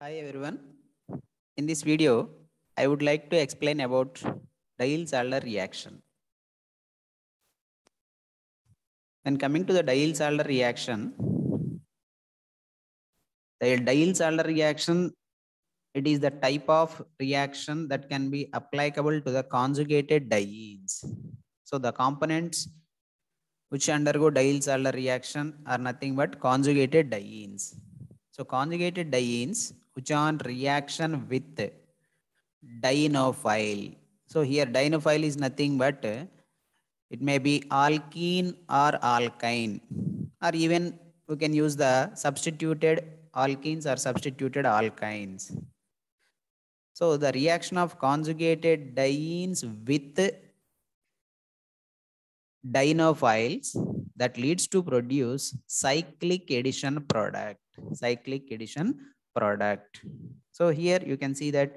Hi everyone. In this video, I would like to explain about Diels-Alder reaction. When coming to the Diels-Alder reaction, the Diels-Alder reaction, it is the type of reaction that can be applicable to the conjugated dienes. So the components which undergo Diels-Alder reaction are nothing but conjugated dienes. So conjugated dienes reaction with dienophile. So here dienophile is nothing but it may be alkene or alkyne or even we can use the substituted alkenes or substituted alkynes. So the reaction of conjugated dienes with dienophiles that leads to produce cyclic addition product cyclic addition product so here you can see that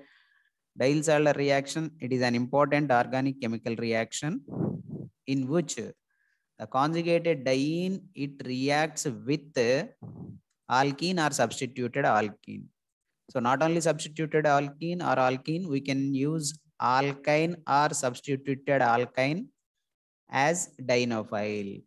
Diels-Alder reaction it is an important organic chemical reaction in which the conjugated diene it reacts with alkene or substituted alkene so not only substituted alkene or alkene we can use alkyne or substituted alkyne as dienophile.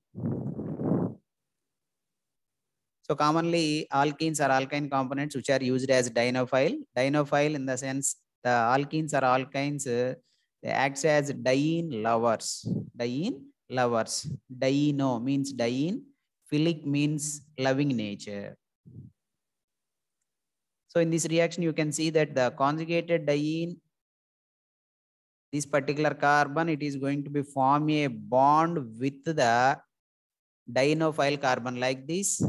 So commonly alkenes are alkyne components which are used as dienophile. Dienophile in the sense the alkenes or alkynes they act as diene lovers. Diene lovers. Dieno means diene. Philic means loving nature. So in this reaction you can see that the conjugated diene this particular carbon, it is going to be form a bond with the dienophile carbon like this.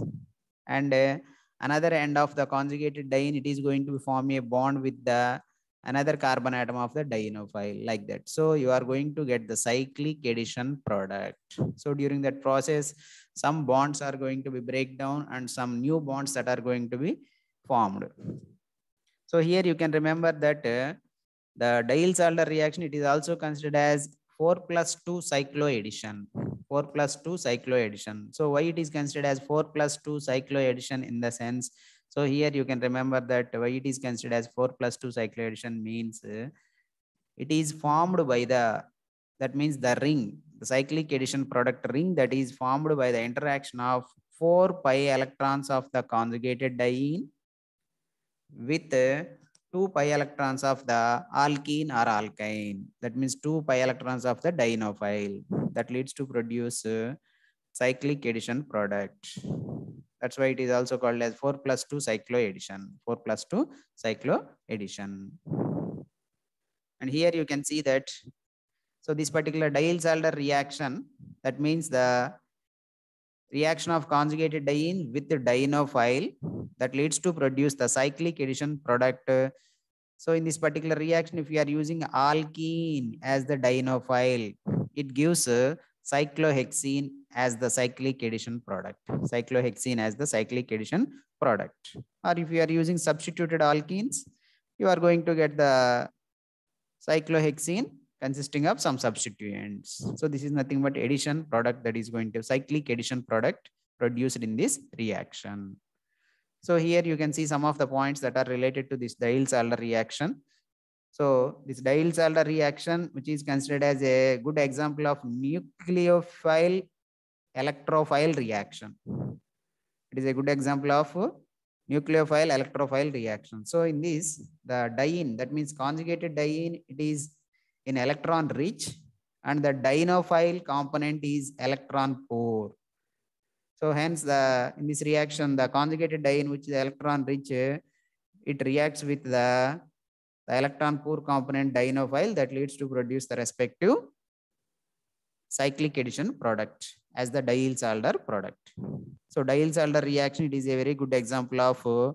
And uh, another end of the conjugated diene, it is going to form a bond with the another carbon atom of the dienophile like that. So you are going to get the cyclic addition product. So during that process, some bonds are going to be break down and some new bonds that are going to be formed. So here you can remember that uh, the Diels-Alder reaction, it is also considered as 4 plus 2 cycloaddition. 4 plus 2 cycloaddition. So why it is considered as 4 plus 2 cycloaddition in the sense, so here you can remember that why it is considered as 4 plus 2 cycloaddition means it is formed by the, that means the ring, the cyclic addition product ring that is formed by the interaction of 4 pi electrons of the conjugated diene with 2 pi electrons of the alkene or alkyne. That means 2 pi electrons of the dienophile. That leads to produce cyclic addition product. That's why it is also called as 4 plus 2 cycloaddition. 4 plus 2 cycloaddition. And here you can see that. So this particular Diels-Alder reaction, that means the reaction of conjugated diene with the dienophile that leads to produce the cyclic addition product. So in this particular reaction, if you are using alkene as the dienophile, it gives uh, cyclohexene as the cyclic addition product. Cyclohexene as the cyclic addition product. Or if you are using substituted alkenes, you are going to get the cyclohexene consisting of some substituents. So this is nothing but addition product that is going to cyclic addition product produced in this reaction. So here you can see some of the points that are related to this Diels-Alder reaction. So this Diels-Alder reaction, which is considered as a good example of nucleophile electrophile reaction. It is a good example of nucleophile electrophile reaction. So in this, the diene, that means conjugated diene, it is in electron rich and the dienophile component is electron poor. So hence the in this reaction, the conjugated diene, which is electron rich, it reacts with the, the electron poor component dienophile that leads to produce the respective cyclic addition product as the Diels-Alder product. So Diels-Alder reaction, it is a very good example of uh,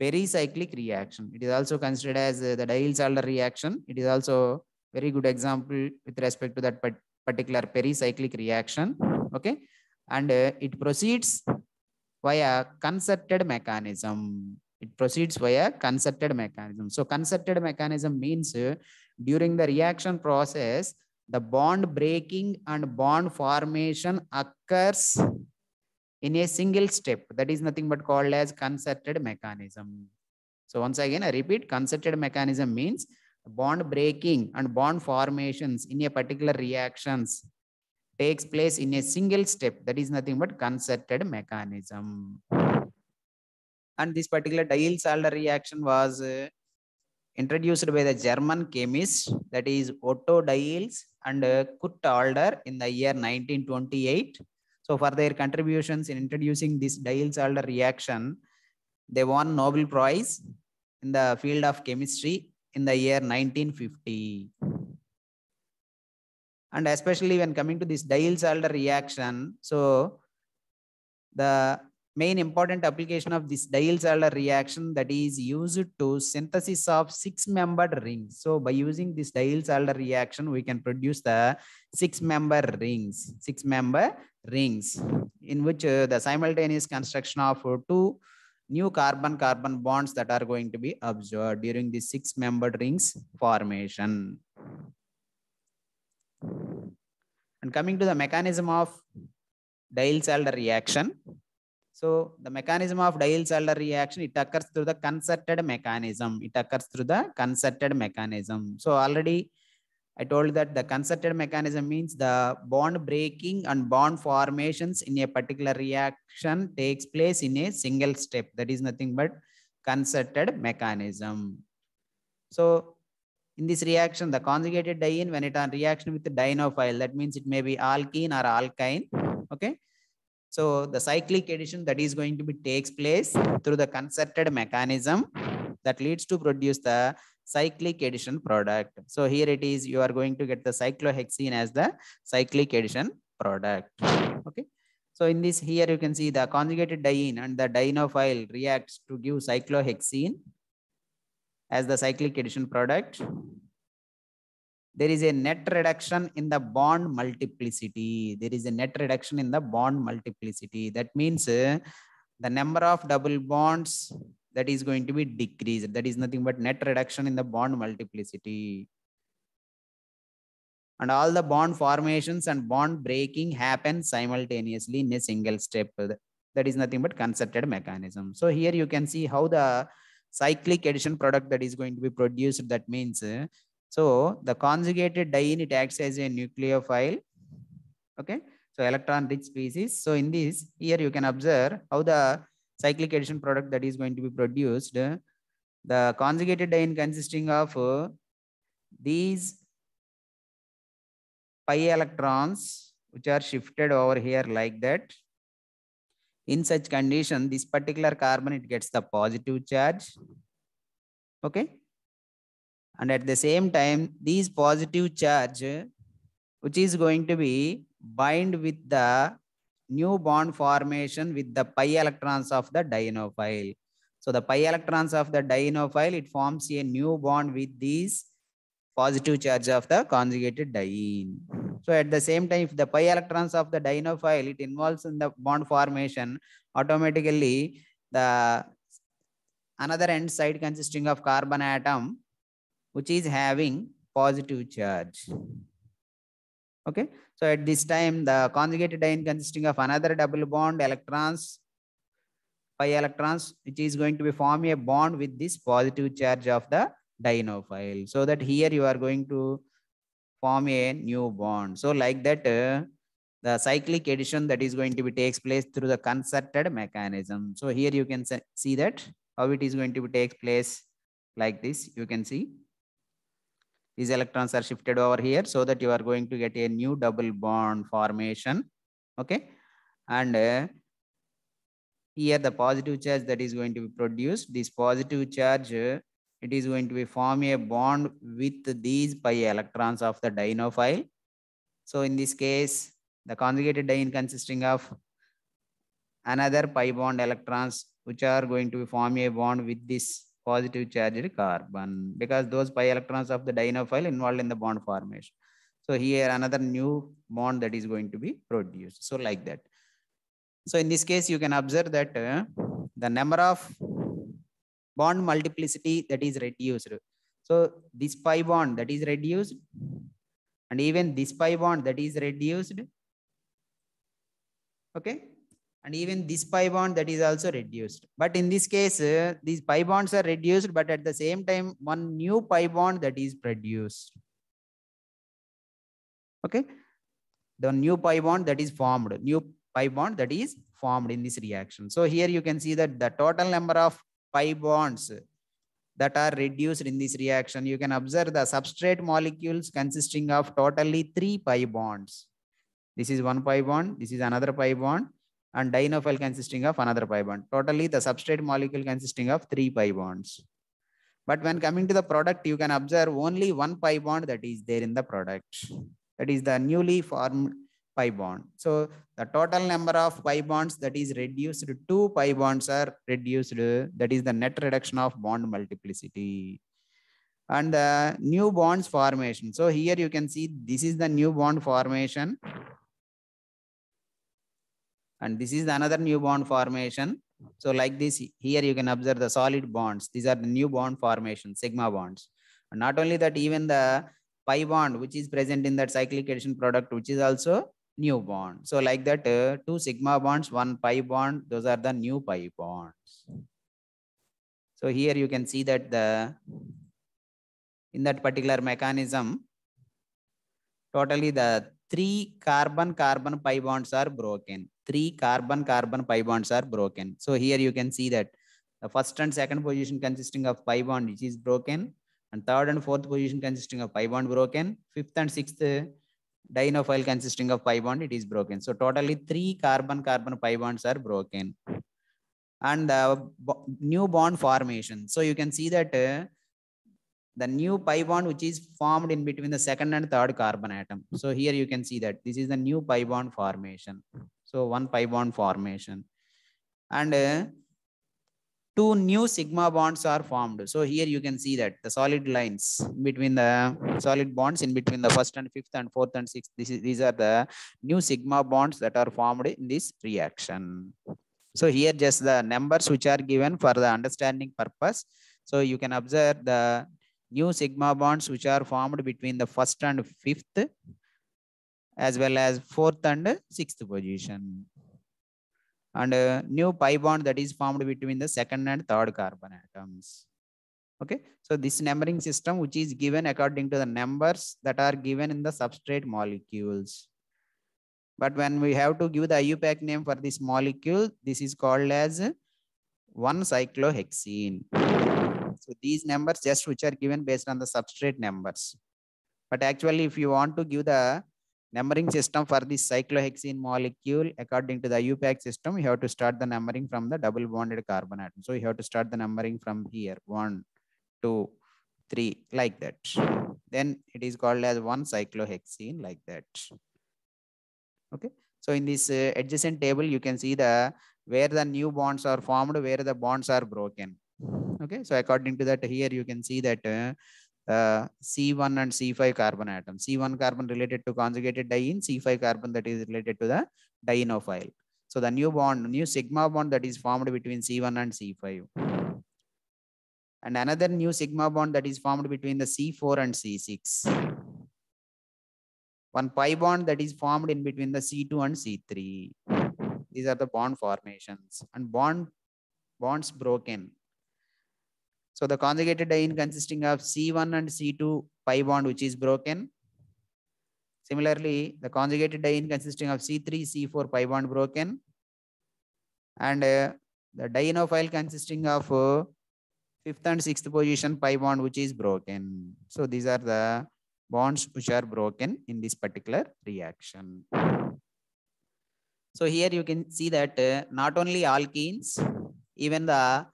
pericyclic reaction. It is also considered as uh, the Diels-Alder reaction. It is also very good example with respect to that particular pericyclic reaction. Okay and uh, it proceeds via concerted mechanism. It proceeds via concerted mechanism. So concerted mechanism means uh, during the reaction process, the bond breaking and bond formation occurs in a single step. That is nothing but called as concerted mechanism. So once again, I repeat, concerted mechanism means bond breaking and bond formations in a particular reactions takes place in a single step. That is nothing but concerted mechanism. And this particular Diels-Alder reaction was uh, introduced by the German chemist that is Otto Diels and uh, Kurt Alder in the year 1928. So for their contributions in introducing this Diels-Alder reaction, they won Nobel Prize in the field of chemistry in the year 1950. And especially when coming to this Diels-Alder reaction, so the main important application of this Diels-Alder reaction that is used to synthesis of six-membered rings. So by using this Diels-Alder reaction, we can produce the six-member rings, six-member rings in which uh, the simultaneous construction of uh, two new carbon-carbon bonds that are going to be observed during the six-membered rings formation. And coming to the mechanism of Diels-Alder reaction. So the mechanism of Diels-Alder reaction, it occurs through the concerted mechanism. It occurs through the concerted mechanism. So already I told you that the concerted mechanism means the bond breaking and bond formations in a particular reaction takes place in a single step. That is nothing but concerted mechanism. So in this reaction, the conjugated diene, when it on reaction with the dienophile, that means it may be alkene or alkyne. Okay. So the cyclic addition that is going to be takes place through the concerted mechanism that leads to produce the cyclic addition product. So here it is, you are going to get the cyclohexene as the cyclic addition product. Okay. So in this here, you can see the conjugated diene and the dienophile reacts to give cyclohexene as the cyclic addition product. There is a net reduction in the bond multiplicity. There is a net reduction in the bond multiplicity. That means uh, the number of double bonds that is going to be decreased. That is nothing but net reduction in the bond multiplicity. And all the bond formations and bond breaking happen simultaneously in a single step. That is nothing but concerted mechanism. So here you can see how the cyclic addition product that is going to be produced. That means, so the conjugated diene, it acts as a nucleophile. Okay. So electron rich species. So in this, here you can observe how the cyclic addition product that is going to be produced. The conjugated diene consisting of uh, these pi electrons which are shifted over here like that. In such condition, this particular carbon, it gets the positive charge. Okay. And at the same time, these positive charge, which is going to be bind with the new bond formation with the pi electrons of the dienophile. So the pi electrons of the dienophile, it forms a new bond with these positive charge of the conjugated diene. So at the same time, if the pi electrons of the dienophile, it involves in the bond formation, automatically the another end side consisting of carbon atom, which is having positive charge. Okay. So at this time, the conjugated diene consisting of another double bond electrons, pi electrons, which is going to be form a bond with this positive charge of the dienophile. So that here you are going to form a new bond. So like that, uh, the cyclic addition that is going to be takes place through the concerted mechanism. So here you can see that how it is going to be takes place like this. You can see these electrons are shifted over here so that you are going to get a new double bond formation. Okay. And uh, here the positive charge that is going to be produced, this positive charge, uh, it is going to be form a bond with these pi electrons of the dienophile. So in this case, the conjugated diene consisting of another pi bond electrons, which are going to be form a bond with this positive charged carbon because those pi electrons of the dienophile involved in the bond formation. So here another new bond that is going to be produced. So like that. So in this case, you can observe that uh, the number of bond multiplicity that is reduced. So this pi bond that is reduced and even this pi bond that is reduced. Okay. And even this pi bond that is also reduced. But in this case, uh, these pi bonds are reduced, but at the same time, one new pi bond that is produced. Okay. The new pi bond that is formed, new pi bond that is formed in this reaction. So here you can see that the total number of pi bonds that are reduced in this reaction. You can observe the substrate molecules consisting of totally three pi bonds. This is one pi bond, this is another pi bond, and dienophile consisting of another pi bond. Totally the substrate molecule consisting of three pi bonds. But when coming to the product, you can observe only one pi bond that is there in the product. That is the newly formed pi bond. So the total number of pi bonds that is reduced, two pi bonds are reduced. That is the net reduction of bond multiplicity. And the new bonds formation. So here you can see this is the new bond formation and this is another new bond formation. So like this, here you can observe the solid bonds. These are the new bond formation, sigma bonds. And not only that, even the pi bond, which is present in that cyclic addition product, which is also new bond. So like that, uh, two sigma bonds, one pi bond, those are the new pi bonds. So here you can see that the in that particular mechanism, totally the three carbon-carbon pi bonds are broken. Three carbon-carbon pi bonds are broken. So here you can see that the first and second position consisting of pi bond which is broken and third and fourth position consisting of pi bond broken. Fifth and sixth dienophile consisting of pi bond it is broken. So totally three carbon-carbon pi bonds are broken. And the new bond formation. So you can see that uh, the new pi bond which is formed in between the second and third carbon atom. So here you can see that this is the new pi bond formation. So one pi bond formation. And uh, two new sigma bonds are formed. So here you can see that the solid lines between the solid bonds in between the first and fifth and fourth and sixth. This is, these are the new sigma bonds that are formed in this reaction. So here just the numbers which are given for the understanding purpose. So you can observe the new sigma bonds which are formed between the first and fifth as well as fourth and sixth position. And a new pi bond that is formed between the second and third carbon atoms. Okay? So this numbering system which is given according to the numbers that are given in the substrate molecules. But when we have to give the IUPAC name for this molecule this is called as 1 cyclohexene so these numbers just which are given based on the substrate numbers. But actually, if you want to give the numbering system for this cyclohexene molecule, according to the IUPAC system, you have to start the numbering from the double bonded carbon atom. So you have to start the numbering from here, one, two, three, like that. Then it is called as one cyclohexene like that. Okay. So in this uh, adjacent table, you can see the where the new bonds are formed, where the bonds are broken. Okay, so according to that, here you can see that uh, uh, C1 and C5 carbon atom. C1 carbon related to conjugated diene, C5 carbon that is related to the dienophile. So the new bond, new sigma bond that is formed between C1 and C5. And another new sigma bond that is formed between the C4 and C6. One pi bond that is formed in between the C2 and C3. These are the bond formations and bond bonds broken so the conjugated diene consisting of C1 and C2 pi bond, which is broken. Similarly, the conjugated diene consisting of C3, C4 pi bond broken. And uh, the dienophile consisting of uh, fifth and sixth position pi bond, which is broken. So these are the bonds which are broken in this particular reaction. So here you can see that uh, not only alkenes, even the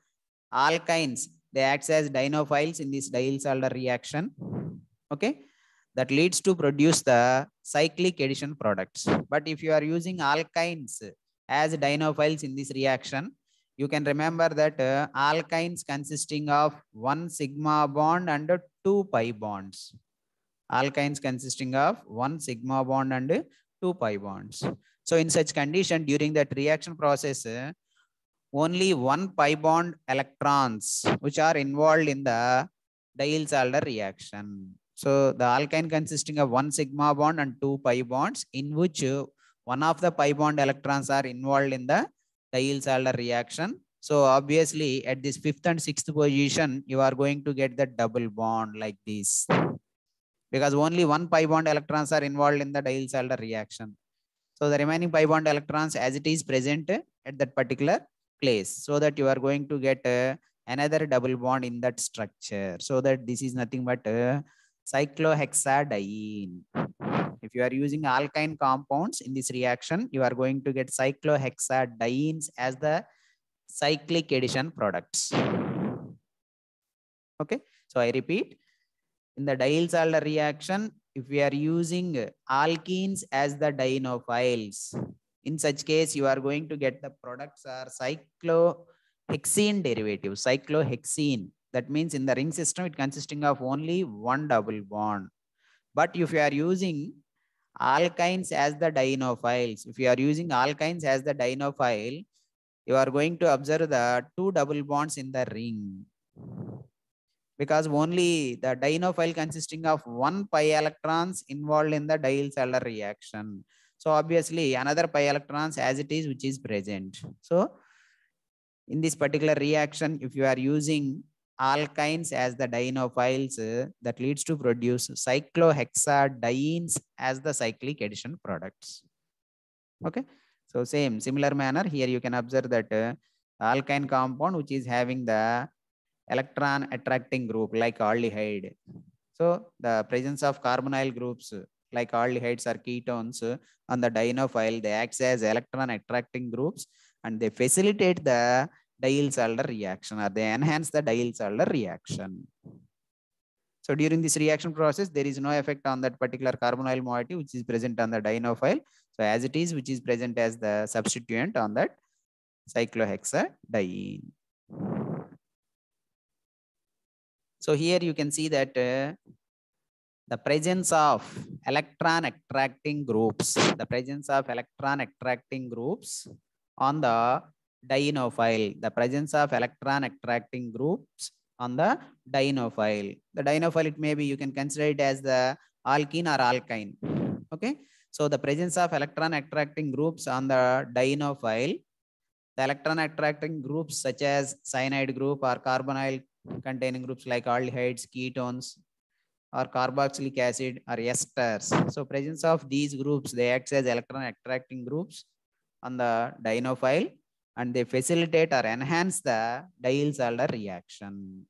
alkynes they act as dienophiles in this Diels-Alder reaction. Okay, that leads to produce the cyclic addition products. But if you are using alkynes as dienophiles in this reaction, you can remember that uh, alkynes consisting of one sigma bond and two pi bonds. Alkynes consisting of one sigma bond and two pi bonds. So in such condition, during that reaction process, uh, only one pi bond electrons which are involved in the Diels-Alder reaction. So the alkyne consisting of one sigma bond and two pi bonds in which one of the pi bond electrons are involved in the Diels-Alder reaction. So obviously at this fifth and sixth position, you are going to get the double bond like this because only one pi bond electrons are involved in the Diels-Alder reaction. So the remaining pi bond electrons as it is present at that particular place so that you are going to get uh, another double bond in that structure so that this is nothing but uh, cyclohexadiene. If you are using alkyne compounds in this reaction, you are going to get cyclohexadienes as the cyclic addition products. Okay, so I repeat, in the Diels-Alder reaction, if we are using alkenes as the dienophiles, in such case, you are going to get the products are cyclohexene derivatives, cyclohexene. That means in the ring system, it consisting of only one double bond. But if you are using alkynes as the dienophiles, if you are using alkynes as the dienophile, you are going to observe the two double bonds in the ring because only the dienophile consisting of one pi electrons involved in the Diels-Alder reaction. So obviously another pi electrons as it is which is present. So in this particular reaction, if you are using alkynes as the dienophiles, uh, that leads to produce cyclohexadienes as the cyclic addition products. Okay. So same similar manner here you can observe that uh, alkyne compound which is having the electron attracting group like aldehyde. So the presence of carbonyl groups like aldehydes or ketones on the dienophile, they act as electron attracting groups and they facilitate the Diels-Alder reaction or they enhance the Diels-Alder reaction. So during this reaction process, there is no effect on that particular carbonyl moiety which is present on the dienophile. So as it is, which is present as the substituent on that cyclohexadiene. So here you can see that uh, the presence of electron attracting groups, the presence of electron attracting groups on the dienophile, the presence of electron attracting groups on the dienophile. The dienophile, it may be, you can consider it as the alkene or alkyne. Okay. So the presence of electron attracting groups on the dienophile, the electron attracting groups such as cyanide group or carbonyl containing groups like aldehydes, ketones, or carboxylic acid or esters. So presence of these groups, they act as electron attracting groups on the dienophile and they facilitate or enhance the Diels-Alder reaction.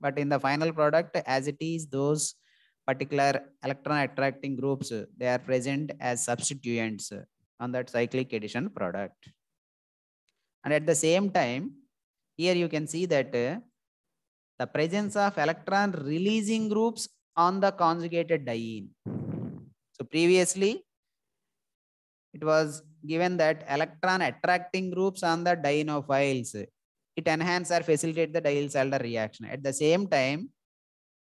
But in the final product, as it is, those particular electron attracting groups, they are present as substituents on that cyclic addition product. And at the same time, here you can see that the presence of electron releasing groups on the conjugated diene. So previously, it was given that electron attracting groups on the dienophiles, it enhance or facilitate the Diels-Alder reaction. At the same time,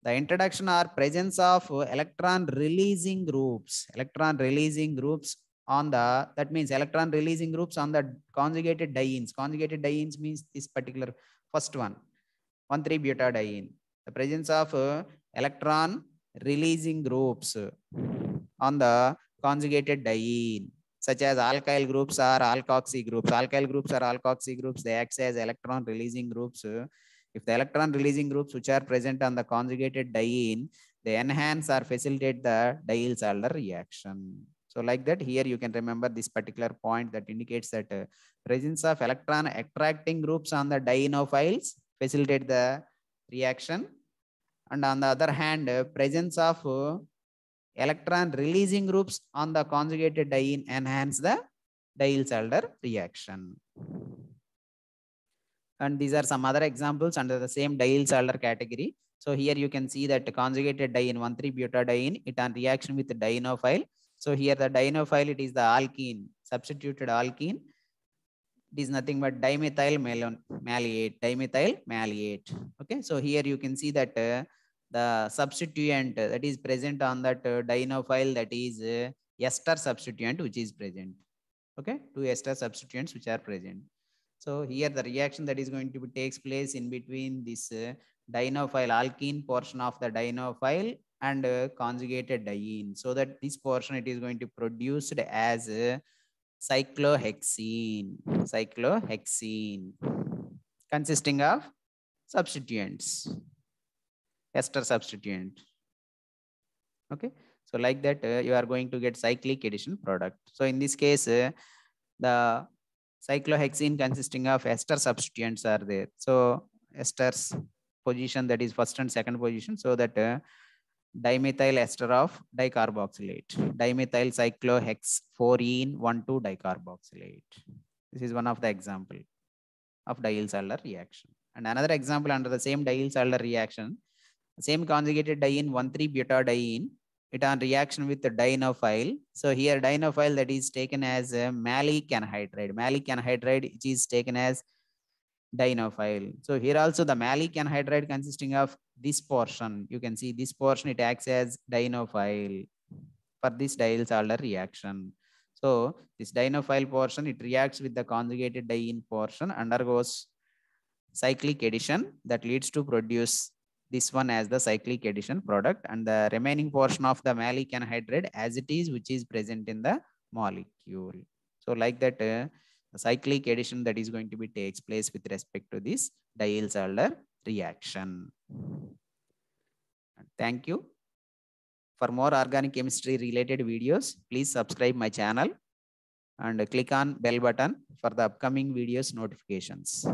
the introduction or presence of electron releasing groups, electron releasing groups on the, that means electron releasing groups on the conjugated dienes. Conjugated dienes means this particular first one, 1,3-butadiene. The presence of electron releasing groups on the conjugated diene such as alkyl groups or alkoxy groups. Alkyl groups or alkoxy groups, they act as electron releasing groups. If the electron releasing groups which are present on the conjugated diene, they enhance or facilitate the Diels-Alder reaction. So like that, here you can remember this particular point that indicates that uh, presence of electron attracting groups on the dienophiles facilitate the reaction. And on the other hand, presence of electron releasing groups on the conjugated diene enhance the Diels-Alder reaction. And these are some other examples under the same Diels-Alder category. So here you can see that conjugated diene 1,3-butadiene, it on reaction with dienophile. So here the dienophile, it is the alkene, substituted alkene. It is nothing but dimethyl maleate, dimethyl maleate. Okay, so here you can see that uh, the substituent that is present on that uh, dienophile that is uh, ester substituent which is present. Okay two ester substituents which are present. So here the reaction that is going to be takes place in between this uh, dienophile alkene portion of the dienophile and uh, conjugated diene so that this portion it is going to produced as uh, cyclohexene, cyclohexene consisting of substituents, ester substituent. Okay, so like that, uh, you are going to get cyclic addition product. So in this case, uh, the cyclohexene consisting of ester substituents are there. So esters position that is first and second position so that uh, dimethyl ester of dicarboxylate, dimethyl cyclohex-4-ene 1,2 dicarboxylate. This is one of the example of Diels-Alder reaction. And another example under the same Diels-Alder reaction, same conjugated diene 1,3-butadiene, it on reaction with the dienophile. So here dienophile that is taken as a maleic anhydride. Maleic anhydride which is taken as dienophile. So here also the maleic anhydride consisting of this portion. You can see this portion, it acts as dienophile for this Diels-Alder reaction. So this dienophile portion, it reacts with the conjugated diene portion, undergoes cyclic addition that leads to produce this one as the cyclic addition product and the remaining portion of the maleic anhydride as it is, which is present in the molecule. So like that, uh, cyclic addition that is going to be takes place with respect to this Diels-Alder reaction. Thank you. For more organic chemistry related videos, please subscribe my channel and click on bell button for the upcoming videos notifications.